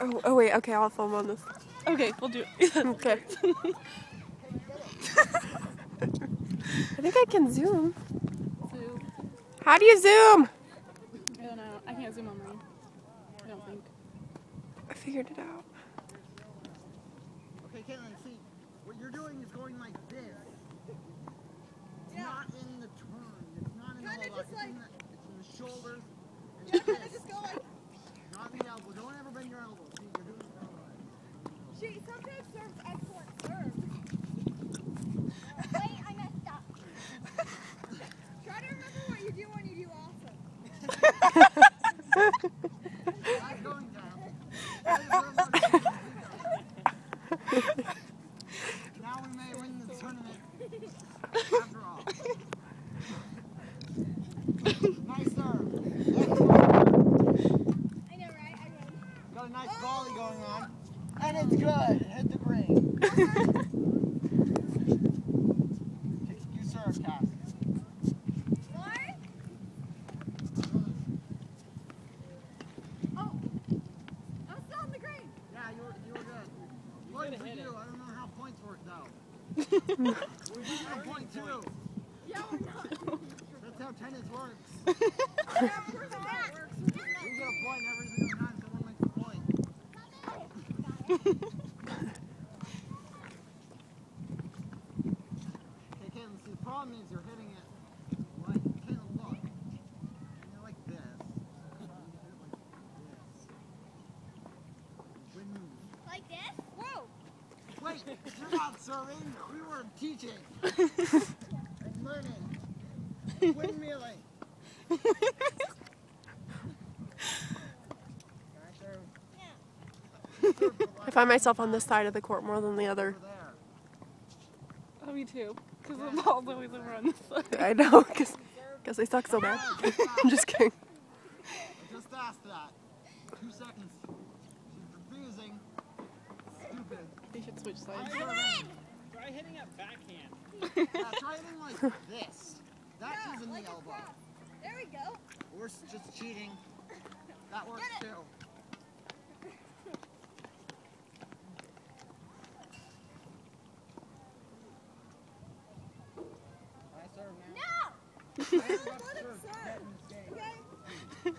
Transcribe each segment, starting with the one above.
Oh, oh wait, okay, I'll film on this. Okay, we'll do it. Okay. I think I can zoom. Zoom. How do you zoom? I don't know. I can't zoom on mine. I don't think. I figured it out. Okay, Caitlin, see, what you're doing is going like this. It's not in the turn. It's not in the Kinda whole just it's, like- in the, it's in the shoulders. And Yeah, kinda just go like. Not in the elbow. Don't ever bend your elbow. See, you're doing it wrong. She sometimes serves excellent serves. Wait, I messed up. Try to remember what you do when you do awesome. Eyes going down. Eyes going down. now we may win the tournament. After all. nice serve. I know, right? I know. Got a nice volley going on. And it's good. It hit the green. you serve, Cass. Lauren? Oh, I'm still on the green. Yeah, you were, you were good. Point for you. I don't know how points work though. we beat on point two. Yeah, we're not. That's how tennis works. Yeah, we're not. We get a point every single time someone makes a point. Okay, Caitlin, see the problem is you're hitting it like, Caitlin, look. You're like this. You hit like this. When you Like this? Whoa. Wait, you're not serving. We were teaching and learning. Windmilling. I serve? Serve the I left find myself on this side of the court more than the other. Oh, me too. Because the ball's always over on this side. I know, because they suck so bad. I'm just kidding. I just asked that. Two seconds. She's refusing. Stupid. They should switch sides. I'm serving. Try hitting a backhand. Yeah, try hitting like this. That Yeah, is in like the elbow. There we go. Or just cheating. That works too. I serve now. No. I haven't got Let him served serve. yet in this game. Okay.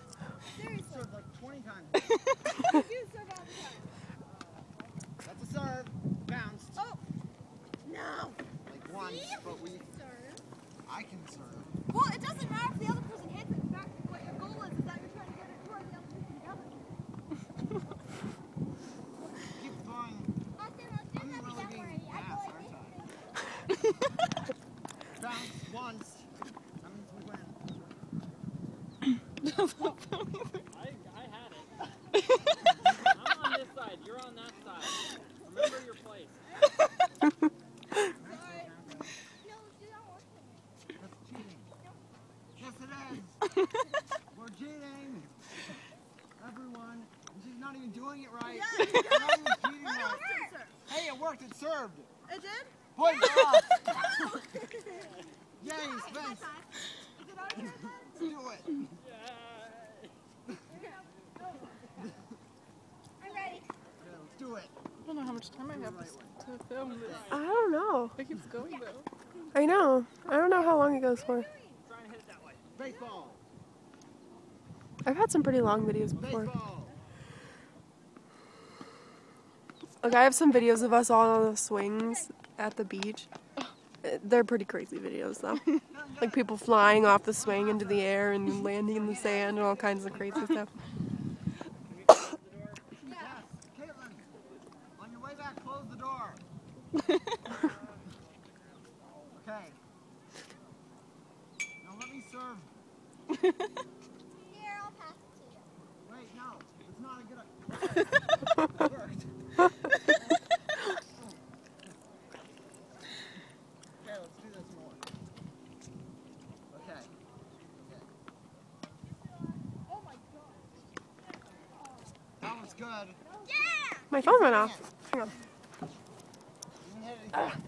Seriously. Served like 20 times. You do serve all the time. That's a serve. Bounced. Oh. No. Like once, but we. Serve. I can serve. Well, it doesn't matter if the other person hits it. In fact, what your goal is is that you're trying to get it toward the other person together. Keep throwing. Austin, let's do I'm that really again being already. I ass, go aren't like I? Bounce once. That means we win. I, I had it. I'm on this side. You're on that side. Remember your place. Nice one, Bianca. No, do not work for me. That's cheating. Yes, it is. We're cheating. Everyone. And she's not even doing it right. Yeah, She's not even cheating Let right. Austin serve. Hey, it worked. It served. It did? Point for us. Yay, Is Spence. it out of then? Do it. I'm ready. Do it. I don't know how much time I have to, to film this. I don't know. It keeps going though. I know. I don't know how long it goes for. Try and hit it that way. Baseball. I've had some pretty long videos before. Like I have some videos of us all on the swings at the beach. They're pretty crazy videos though. Like people flying off the swing into the air and landing in the sand and all kinds of crazy stuff. Yes, Caitlin. On your way back, close the door. okay. Now let me serve. Here, I'll pass it to you. Wait, no. It's not a good idea. It worked. Okay, let's do this more. Okay. Okay. Oh my god. That was good. Yeah! My phone went off. Hang on. You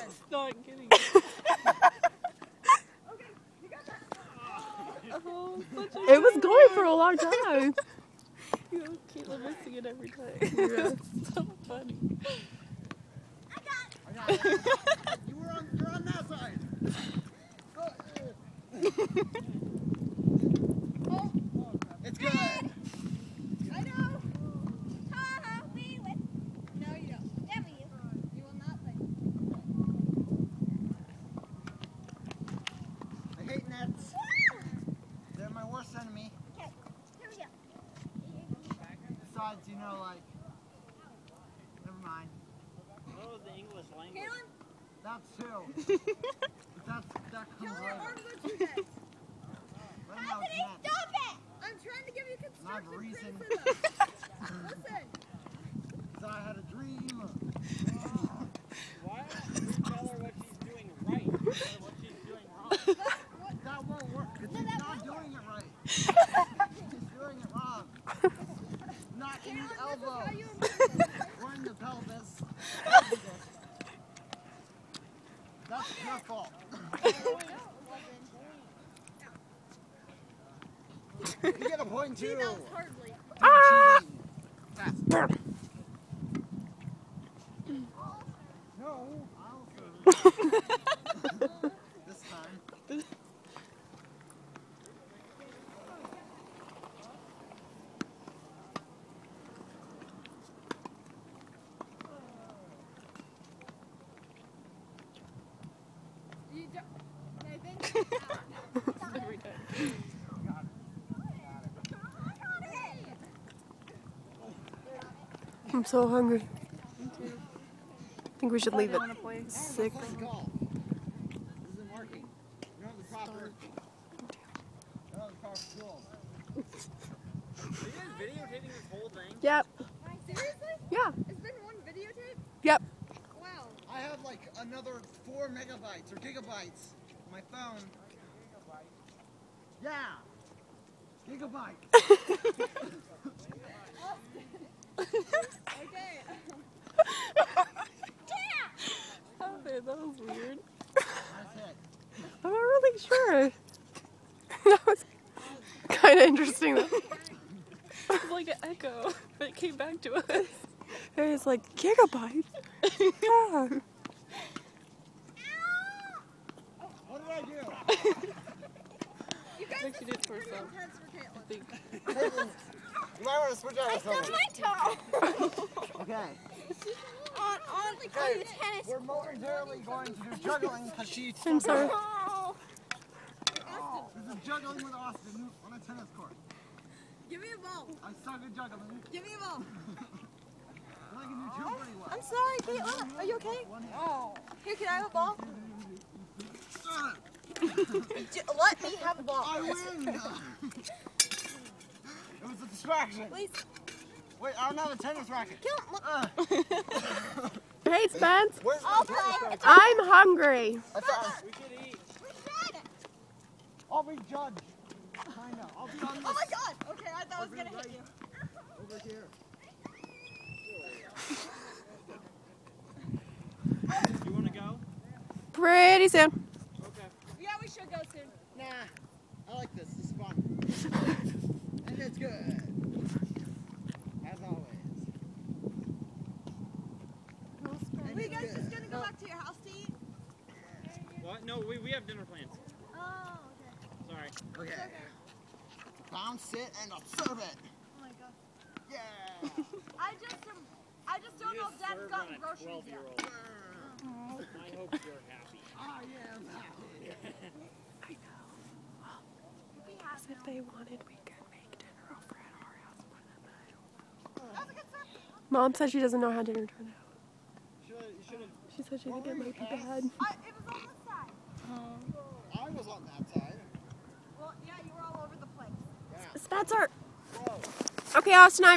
hit it. Not getting it. Okay, you got that. Oh, It was going for a long time. You know, Caitlin missing it every time. Yeah. so funny. It. I got it. You were on, you're on that side. Go. Oh, It's good. I know. Ha ha. We win. No, you don't. Never you. You will not win. I hate nets. They're my worst enemy. Okay. Here we go. Besides, you know, like, never mind. What was the English language? Caitlin, That too. But that's, that comes your later. arm go through that. Let 'em know it's Anthony, stop it. I'm trying to give you Not constructive criticism. Listen. So I had a dream. Why don't you tell her what she's doing right instead of what she's doing wrong? That won't work because No, he's that not will doing it right. he's doing it wrong. Not in Caitlin, the this is elbow how you improve this. or in the pelvis. That's your fault. you get a point See, too. that was hardly. Ah! No, I'll this time. You don't. Nathan. Every time. I'm so hungry. I think we should leave it six. Play golf. This isn't working. You don't have the proper. You don't have the proper tools. Are you guys videotaping this whole thing? Yep. Seriously? Yeah. It's been one videotape? Yep. Wow. I have like another four megabytes or gigabytes on my phone. Yeah. Gigabyte. Okay. Man, that was weird. I'm not really sure. that was kind of interesting. though. It was like an echo, but it came back to us. It's like gigabytes. Yeah. What did I do? You guys, I think this you did for some. I think. Caitlin, you might want to switch out with someone. my toe. Okay. On, on, like, on the tennis We're momentarily going to do juggling because she's I'm sorry. Oh. oh. This is juggling with Austin on a tennis court. Give me a ball. I suck at juggling. Give me a ball. I can do two pretty well. I'm sorry, Caitlin. Are you okay? Oh. Here, can I have a ball? Let me have a ball. I win! It was a distraction. Please. Wait, I don't have a tennis racket. Kill him. Uh, Hey, Spence. where's I'll tennis play. racket? I'm hungry. I thought We could eat. We should. I'll be judged. I know. I'll be on Oh my god. Okay, I thought I was gonna hit you. over here. You want to go? Pretty soon. Okay. Yeah, we should go soon. Nah, I like this. This is fun. and good. As always. And Were you guys just gonna go back to your house to eat? What? No, we, we have dinner plans. Oh, okay. Sorry. Okay. okay. Bounce it and observe it. Oh my god. Yeah. I just um, I just don't know if Dad's gotten groceries 12 yet. year old. I hope you're happy. I am happy. I know. If If they wanted, we could make dinner over at our house for them. but I don't- That was a good start. Mom said she doesn't know how dinner turned out. Should, should. She said she What think it were might be bad. I, it was on this side. I was on that side. Well, yeah, you were all over the place. Yeah. Spencer. Whoa. Okay, Austin, I'm